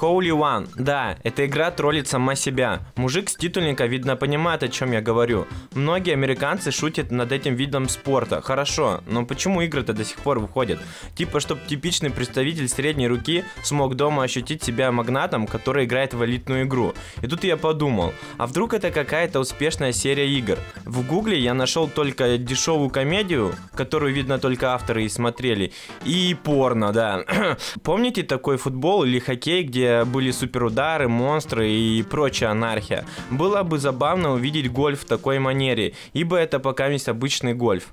Holy One. Да, эта игра троллит сама себя. Мужик с титульника, видно, понимает, о чем я говорю. Многие американцы шутят над этим видом спорта. Хорошо, но почему игры-то до сих пор выходят? Типа, чтобы типичный представитель средней руки смог дома ощутить себя магнатом, который играет в элитную игру. И тут я подумал, а вдруг это какая-то успешная серия игр? В гугле я нашел только дешевую комедию, которую, видно, только авторы и смотрели, и порно, да. Помните такой футбол или хоккей, где были суперудары, монстры и прочая анархия. Было бы забавно увидеть гольф в такой манере, ибо это пока есть обычный гольф.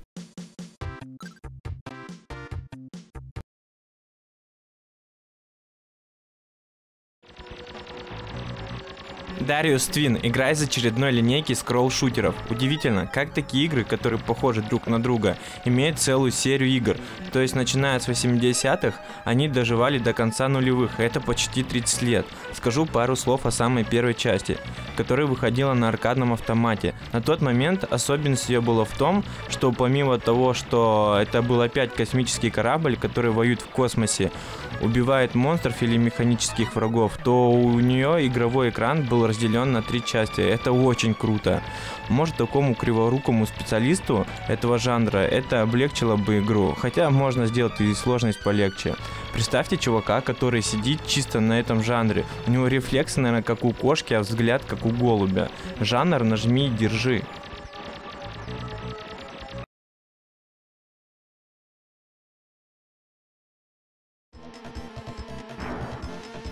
Darius Twin играет из очередной линейки скролл-шутеров. Удивительно, как такие игры, которые похожи друг на друга, имеют целую серию игр. То есть, начиная с 80-х, они доживали до конца нулевых, это почти 30 лет. Скажу пару слов о самой первой части, которая выходила на аркадном автомате. На тот момент особенность ее была в том, что помимо того, что это был опять космический корабль, который воюет в космосе, убивает монстров или механических врагов, то у нее игровой экран был разделен на три части. Это очень круто. Может, такому криворукому специалисту этого жанра это облегчило бы игру, хотя можно сделать и сложность полегче. Представьте чувака, который сидит чисто на этом жанре. У него рефлексы, наверное, как у кошки, а взгляд как у голубя. Жанр нажми и держи.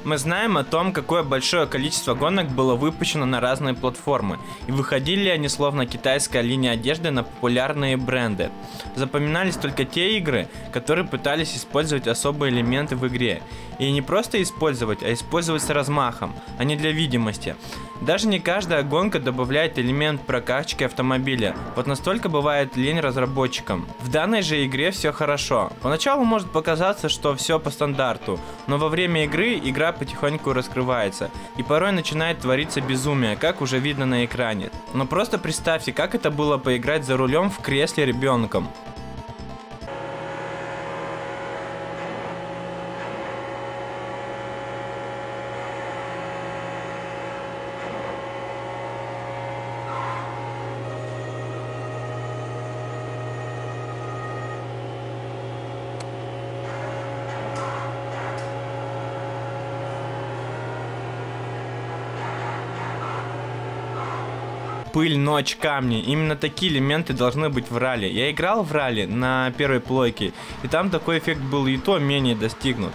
Мы знаем о том, какое большое количество гонок было выпущено на разные платформы, и выходили они словно китайская линия одежды на популярные бренды. Запоминались только те игры, которые пытались использовать особые элементы в игре. И не просто использовать, а использовать с размахом, а не для видимости. Даже не каждая гонка добавляет элемент прокачки автомобиля, вот настолько бывает лень разработчикам. В данной же игре все хорошо. Поначалу может показаться, что все по стандарту, но во время игры игра потихоньку раскрывается, и порой начинает твориться безумие, как уже видно на экране. Но просто представьте, как это было поиграть за рулем в кресле ребенком. Пыль, ночь, камни. Именно такие элементы должны быть в ралли. Я играл в ралли на первой плойке, и там такой эффект был и то менее достигнут.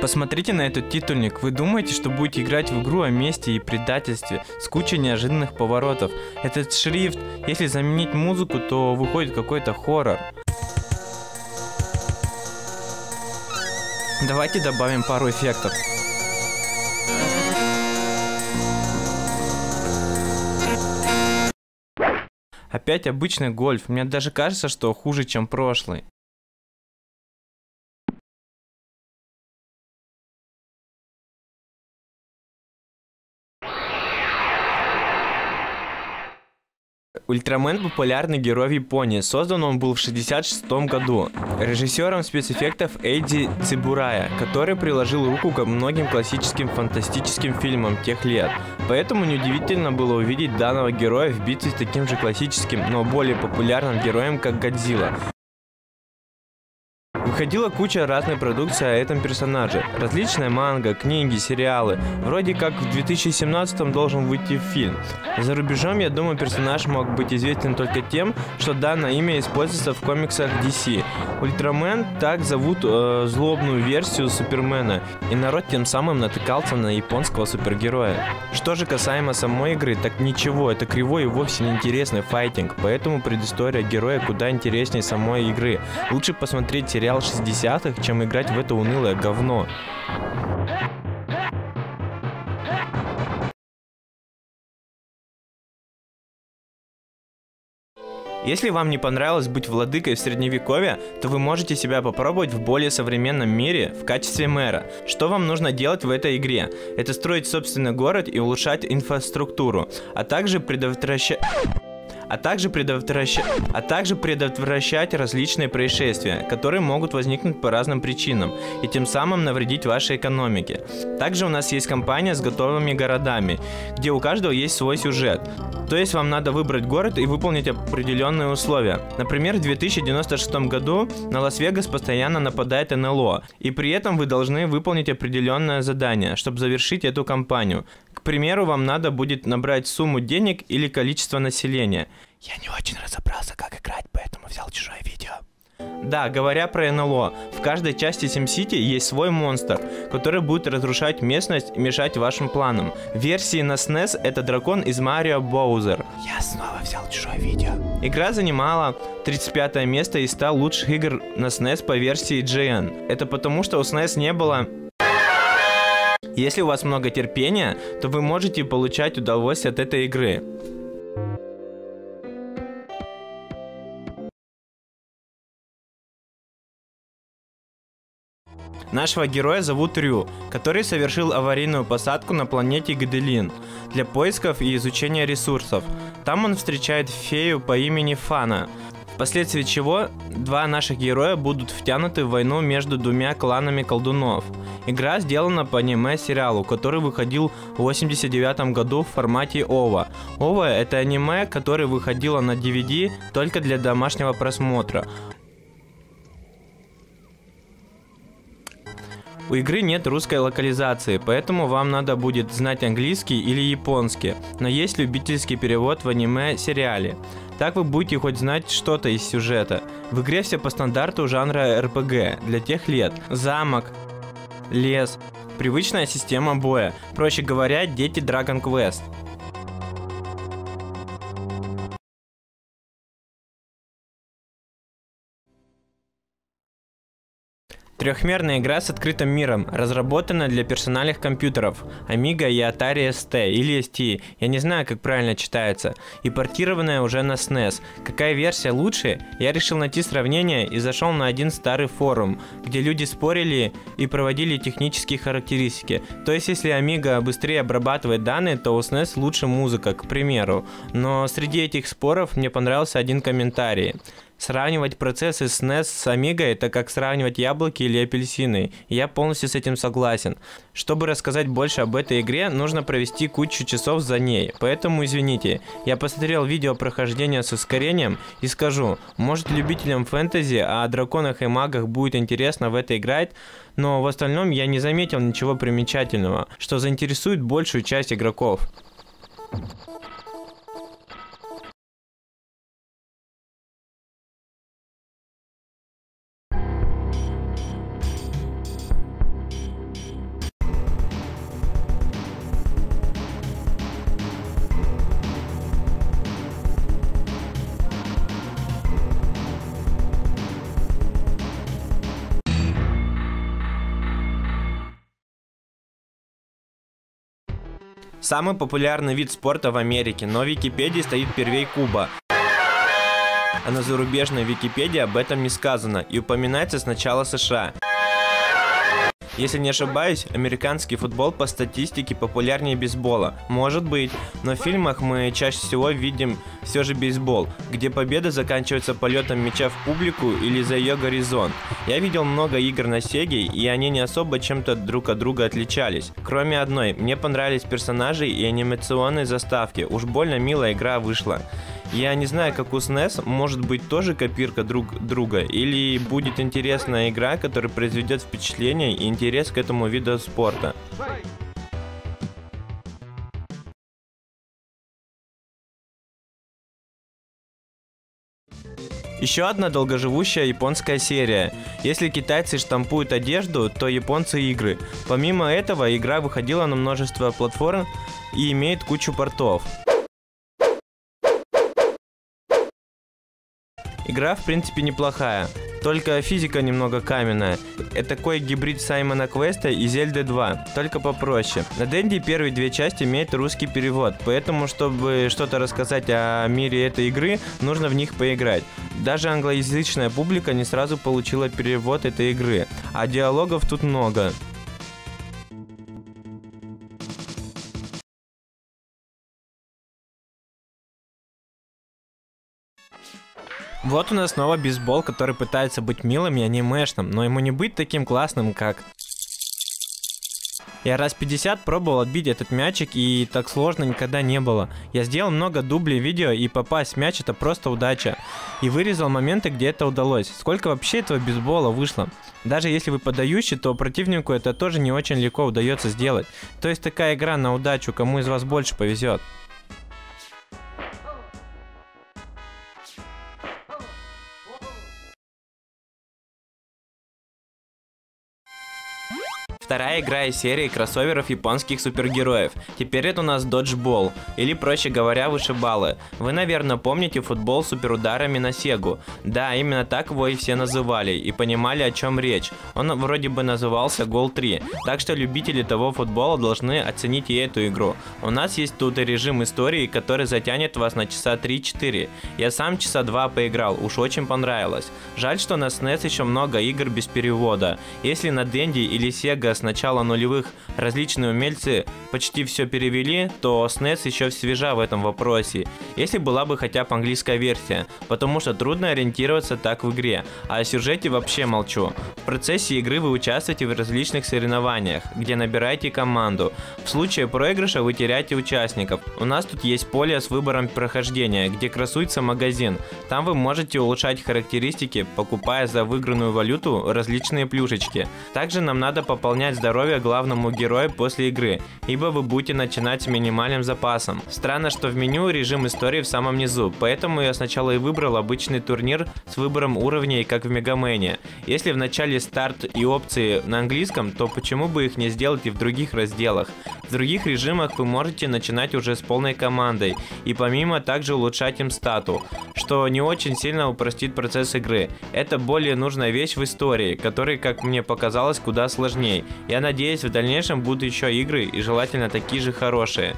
Посмотрите на этот титульник. Вы думаете, что будете играть в игру о мести и предательстве с кучей неожиданных поворотов. Этот шрифт, если заменить музыку, то выходит какой-то хоррор. Давайте добавим пару эффектов. Опять обычный гольф. Мне даже кажется, что хуже, чем прошлый. Ультрамен – популярный герой в Японии. Создан он был в 1966 году режиссером спецэффектов Эдди Цибурая, который приложил руку к многим классическим фантастическим фильмам тех лет. Поэтому неудивительно было увидеть данного героя в битве с таким же классическим, но более популярным героем, как Годзилла. Выходила куча разной продукции о этом персонаже. Различная манга, книги, сериалы. Вроде как в 2017 должен выйти фильм. За рубежом, я думаю, персонаж мог быть известен только тем, что данное имя используется в комиксах DC. Ультрамен так зовут э, злобную версию Супермена, и народ тем самым натыкался на японского супергероя. Что же касаемо самой игры, так ничего, это кривой и вовсе не интересный файтинг, поэтому предыстория героя куда интереснее самой игры. Лучше посмотреть сериал 60-х, чем играть в это унылое говно. Если вам не понравилось быть владыкой в средневековье, то вы можете себя попробовать в более современном мире в качестве мэра. Что вам нужно делать в этой игре? Это строить собственный город и улучшать инфраструктуру, а также предотвращать а также, предотвращ... а также предотвращать различные происшествия, которые могут возникнуть по разным причинам и тем самым навредить вашей экономике. Также у нас есть компания с готовыми городами, где у каждого есть свой сюжет. То есть вам надо выбрать город и выполнить определенные условия. Например, в 2096 году на Лас-Вегас постоянно нападает НЛО, и при этом вы должны выполнить определенное задание, чтобы завершить эту кампанию. Примеру, вам надо будет набрать сумму денег или количество населения. Я не очень разобрался, как играть, поэтому взял чужое видео. Да, говоря про НЛО, в каждой части SimCity есть свой монстр, который будет разрушать местность и мешать вашим планам. В версии на SNES это дракон из Марио Боузер. Я снова взял чужое видео. Игра занимала 35 место из 100 лучших игр на SNES по версии GN. Это потому, что у SNES не было если у вас много терпения, то вы можете получать удовольствие от этой игры. Нашего героя зовут Рю, который совершил аварийную посадку на планете Гаделин для поисков и изучения ресурсов. Там он встречает фею по имени Фана, впоследствии чего два наших героя будут втянуты в войну между двумя кланами колдунов. Игра сделана по аниме-сериалу, который выходил в 89 году в формате OVA. OVA это аниме, которое выходило на DVD только для домашнего просмотра. У игры нет русской локализации, поэтому вам надо будет знать английский или японский, но есть любительский перевод в аниме-сериале. Так вы будете хоть знать что-то из сюжета. В игре все по стандарту жанра RPG для тех лет. Замок, лес, привычная система боя, проще говоря, дети Dragon Quest. Трехмерная игра с открытым миром, разработана для персональных компьютеров Amiga и Atari ST или ST, я не знаю как правильно читается, и портированная уже на SNES. Какая версия лучше? Я решил найти сравнение и зашел на один старый форум, где люди спорили и проводили технические характеристики. То есть если Amiga быстрее обрабатывает данные, то у SNES лучше музыка, к примеру. Но среди этих споров мне понравился один комментарий. Сравнивать процессы SNES с Amiga это как сравнивать яблоки или апельсины. я полностью с этим согласен. Чтобы рассказать больше об этой игре, нужно провести кучу часов за ней. Поэтому извините, я посмотрел видео прохождения с ускорением и скажу, может любителям фэнтези о драконах и магах будет интересно в это играть, но в остальном я не заметил ничего примечательного, что заинтересует большую часть игроков. Самый популярный вид спорта в Америке, но в Википедии стоит первей Куба. А на зарубежной Википедии об этом не сказано и упоминается сначала США. Если не ошибаюсь, американский футбол по статистике популярнее бейсбола. Может быть, но в фильмах мы чаще всего видим все же бейсбол, где победа заканчивается полетом мяча в публику или за ее горизонт. Я видел много игр на Сеге, и они не особо чем-то друг от друга отличались. Кроме одной, мне понравились персонажи и анимационные заставки, уж больно милая игра вышла. Я не знаю, как у SNES, может быть тоже копирка друг друга, или будет интересная игра, которая произведет впечатление и интерес к этому виду спорта. Еще одна долгоживущая японская серия. Если китайцы штампуют одежду, то японцы игры. Помимо этого, игра выходила на множество платформ и имеет кучу портов. Игра, в принципе, неплохая. Только физика немного каменная. Это такой гибрид Саймона Квеста и Зельды 2, только попроще. На Денди первые две части имеют русский перевод, поэтому, чтобы что-то рассказать о мире этой игры, нужно в них поиграть. Даже англоязычная публика не сразу получила перевод этой игры, а диалогов тут много. Вот у нас снова бейсбол, который пытается быть милым и анимешным, но ему не быть таким классным, как... Я раз 50 пробовал отбить этот мячик, и так сложно никогда не было. Я сделал много дублей видео, и попасть в мяч это просто удача. И вырезал моменты, где это удалось. Сколько вообще этого бейсбола вышло? Даже если вы подающий, то противнику это тоже не очень легко удается сделать. То есть такая игра на удачу, кому из вас больше повезет. Вторая игра из серии кроссоверов японских супергероев. Теперь это у нас доджбол, или проще говоря, вышибалы. Вы, наверное, помните футбол с суперударами на Сегу. Да, именно так его и все называли, и понимали о чем речь. Он вроде бы назывался Гол 3, так что любители того футбола должны оценить и эту игру. У нас есть тут и режим истории, который затянет вас на часа 3-4. Я сам часа 2 поиграл, уж очень понравилось. Жаль, что на SNES еще много игр без перевода. Если на Денди или Sega с начала нулевых различные умельцы почти все перевели, то SNES еще свежа в этом вопросе, если была бы хотя бы английская версия, потому что трудно ориентироваться так в игре, а о сюжете вообще молчу. В процессе игры вы участвуете в различных соревнованиях, где набираете команду. В случае проигрыша вы теряете участников. У нас тут есть поле с выбором прохождения, где красуется магазин. Там вы можете улучшать характеристики, покупая за выигранную валюту различные плюшечки. Также нам надо пополнять сохранять здоровье главному герою после игры, ибо вы будете начинать с минимальным запасом. Странно, что в меню режим истории в самом низу, поэтому я сначала и выбрал обычный турнир с выбором уровней, как в Мегамене. Если в начале старт и опции на английском, то почему бы их не сделать и в других разделах? В других режимах вы можете начинать уже с полной командой и помимо также улучшать им стату, что не очень сильно упростит процесс игры. Это более нужная вещь в истории, которая, как мне показалось, куда сложнее. Я надеюсь, в дальнейшем будут еще игры и желательно такие же хорошие.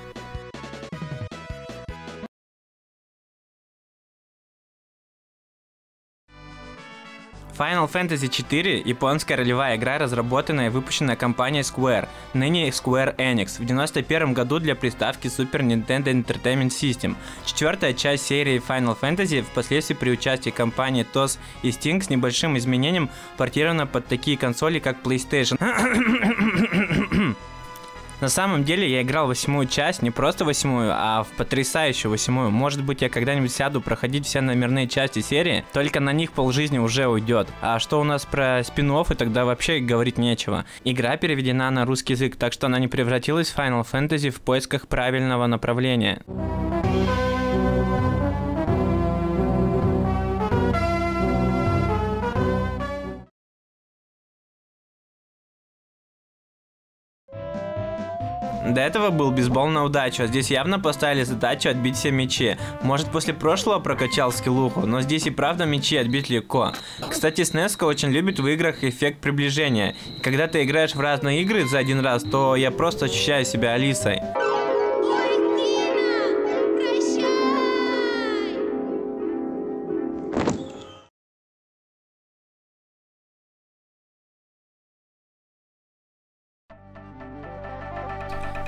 Final Fantasy IV – японская ролевая игра, разработанная и выпущенная компанией Square, ныне Square Enix, в 1991 году для приставки Super Nintendo Entertainment System. Четвертая часть серии Final Fantasy впоследствии при участии компании TOS и Sting с небольшим изменением портирована под такие консоли, как PlayStation На самом деле я играл восьмую часть, не просто восьмую, а в потрясающую восьмую. Может быть я когда-нибудь сяду проходить все номерные части серии, только на них полжизни уже уйдет. А что у нас про спин и тогда вообще говорить нечего. Игра переведена на русский язык, так что она не превратилась в Final Fantasy в поисках правильного направления. До этого был бейсбол на удачу, а здесь явно поставили задачу отбить все мячи. Может после прошлого прокачал скиллуху, но здесь и правда мячи отбить легко. Кстати, SNES очень любит в играх эффект приближения. Когда ты играешь в разные игры за один раз, то я просто ощущаю себя Алисой.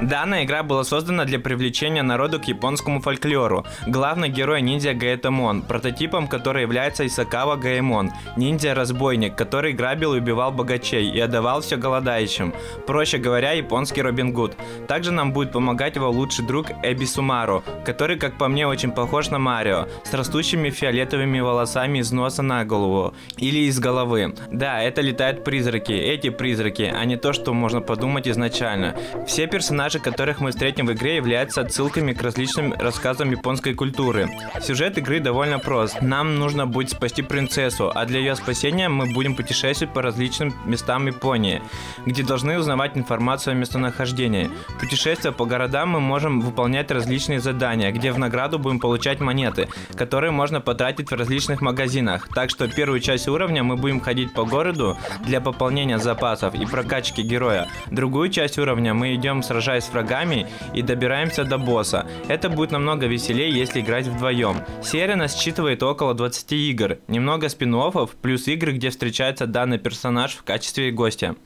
Данная игра была создана для привлечения народу к японскому фольклору. Главный герой ниндзя Гаэтамон, прототипом которой является Исакава Гаэмон, ниндзя-разбойник, который грабил и убивал богачей и отдавал все голодающим. Проще говоря, японский Робин Гуд. Также нам будет помогать его лучший друг Эби Сумару, который, как по мне, очень похож на Марио, с растущими фиолетовыми волосами из носа на голову или из головы. Да, это летают призраки, эти призраки, а не то, что можно подумать изначально. Все персонажи персонажи, которых мы встретим в игре, являются отсылками к различным рассказам японской культуры. Сюжет игры довольно прост. Нам нужно будет спасти принцессу, а для ее спасения мы будем путешествовать по различным местам Японии, где должны узнавать информацию о местонахождении. Путешествуя по городам, мы можем выполнять различные задания, где в награду будем получать монеты, которые можно потратить в различных магазинах. Так что первую часть уровня мы будем ходить по городу для пополнения запасов и прокачки героя. Другую часть уровня мы идем сражаясь с врагами и добираемся до босса. Это будет намного веселее, если играть вдвоем. Серия насчитывает около 20 игр, немного спин плюс игры, где встречается данный персонаж в качестве гостя.